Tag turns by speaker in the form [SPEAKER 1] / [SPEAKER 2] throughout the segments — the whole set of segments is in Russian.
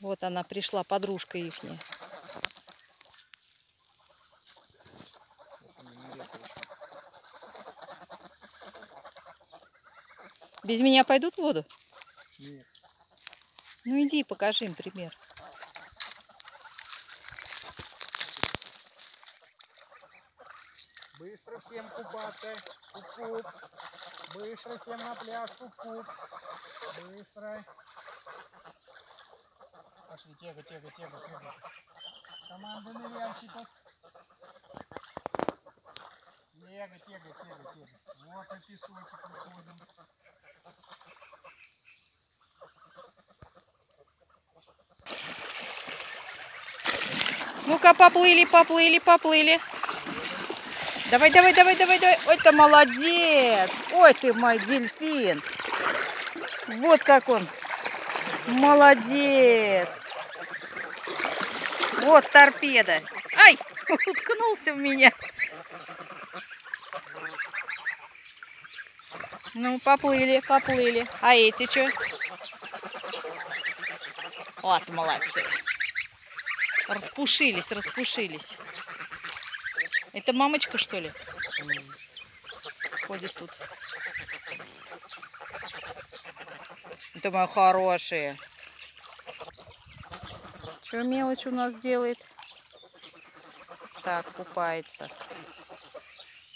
[SPEAKER 1] Вот она пришла, подружка ихняя. Без меня пойдут в воду?
[SPEAKER 2] Нет.
[SPEAKER 1] Ну иди, покажи им пример.
[SPEAKER 2] Быстро всем купаться. Куп-куп. Быстро всем на пляж. Куп-куп. Быстро. Пошли, тега, тега, тега, тега. Команда ныряльщиков. Тега, тега, тега, тега. Вот на песочек выходим.
[SPEAKER 1] Ну-ка, поплыли, поплыли, поплыли. Давай, давай, давай, давай, давай. Ой, ты молодец. Ой, ты мой дельфин. Вот как он. Молодец. Вот торпеда. Ай, уткнулся в меня. Ну, поплыли, поплыли. А эти что? Вот, молодцы. Распушились, распушились. Это мамочка, что ли? Ходит тут. Это мои хорошие. Что мелочь у нас делает? Так, купается.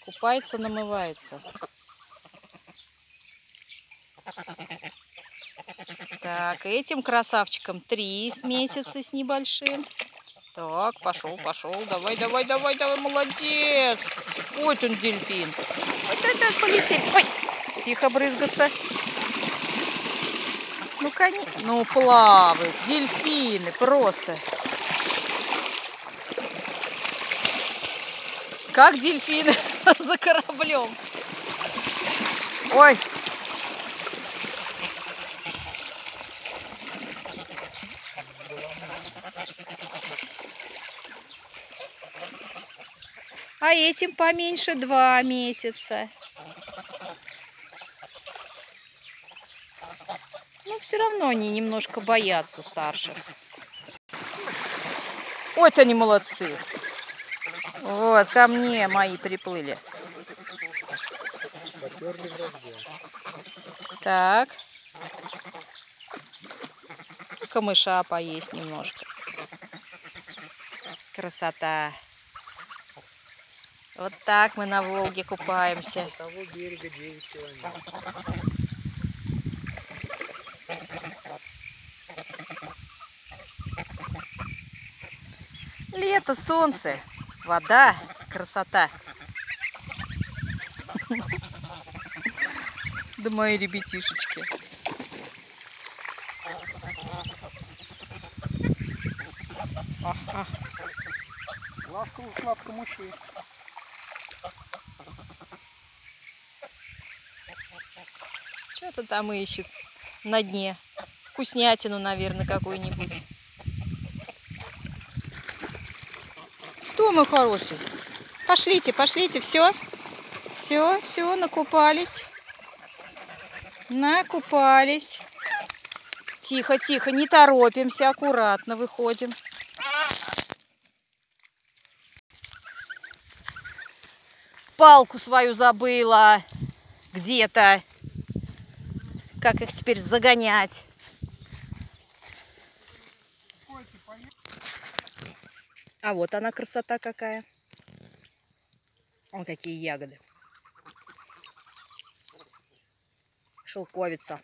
[SPEAKER 1] Купается, намывается. Так, этим красавчикам три месяца с небольшим. Так, пошел, пошел. Давай, давай, давай, давай, молодец. Вот он дельфин. Вот это полетели. Ой, тихо брызгаться. Ну, кони... Ну, плавают. Дельфины просто. Как дельфины за кораблем. Ой, а этим поменьше два месяца. Но все равно они немножко боятся старших. Ой-то они молодцы. Вот, ко мне мои приплыли. Так. Камыша поесть немножко. Красота. Вот так мы на Волге купаемся.
[SPEAKER 2] До того берега 9 километров.
[SPEAKER 1] Лето, солнце, вода, красота. Да мои ребятишечки.
[SPEAKER 2] Лавка ушла в камыши.
[SPEAKER 1] Что-то там ищет на дне. Вкуснятину, наверное, какую-нибудь. Что, мой хороший? Пошлите, пошлите, все. Все, все, накупались. Накупались. Тихо, тихо, не торопимся, аккуратно выходим. Палку свою забыла где-то. Как их теперь загонять? А вот она красота какая. Вон какие ягоды. Шелковица.